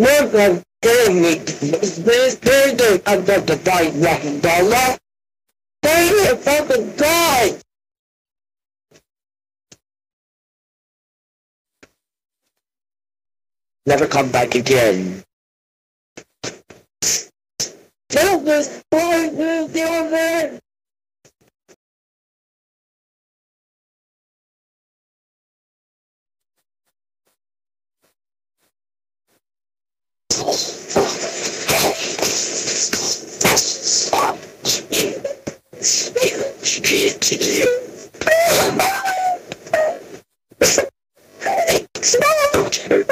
At David. This I'm going to die one dollar. David fucking die. Never come back again. Tell this boy It's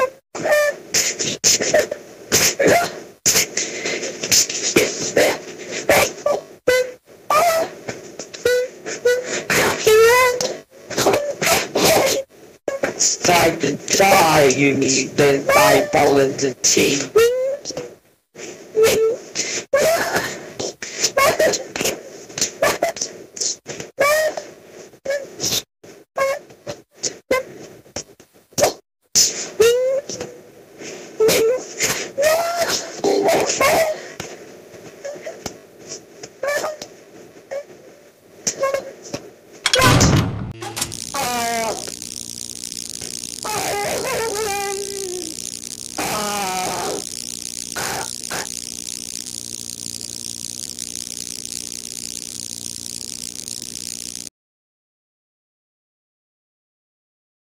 time to die, you need the the teeth. Thanks, man.